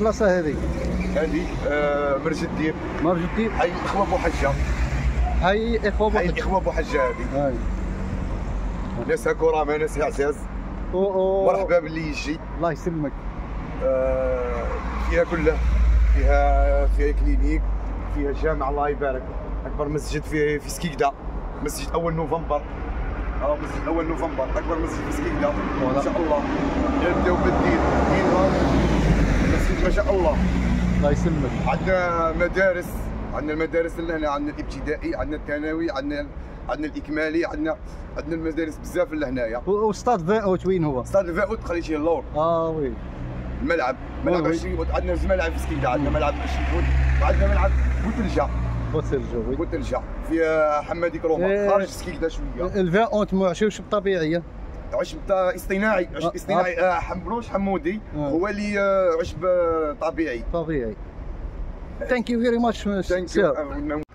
البلاصة هذه. هذه آه، مرج الديب مرج الديب حي إخوة بو حجة. هاي إخوة حي بوحد إخوة بو حجة هذه. ناسها كرامه ناسها عزاز مرحبا باللي يجي. الله يسلمك. آه، فيها كله فيها فيها clinique فيها جامع الله يبارك. أكبر مسجد في في سكيكدا. مسجد أول نوفمبر. آه مسجد أول نوفمبر. أكبر مسجد في سكيكدا. ما شاء الله. يبداو بالدين. الدين ما شاء الله. الله يسلمك. عندنا مدارس عندنا المدارس اللي هنا عندنا الابتدائي عندنا الثانوي عندنا عندنا الإكمالي عندنا عندنا المدارس بزاف اللي هنايا. وستاد فان اوت وين هو؟ ستاد الفاوت خليتي اللور آه وي. الملعب ملعب وي. 20 فوت عندنا زوج ملاعب في سكيكدا عندنا ملعب 20 فوت وعندنا ملعب بوتلجا بوتسيرجو وي. بوتلجا فيها حمادي كروما إيه. خارج سكيكدا شوية. الفان اوت مو عشوش طبيعية؟ عشب اصطناعي عشب آه، اصطناعي آه، حمروش حمودي آه. هو اللي آه، عشب آه، طبيعي. طبيعي ثانك يو فيري ماتش سير يو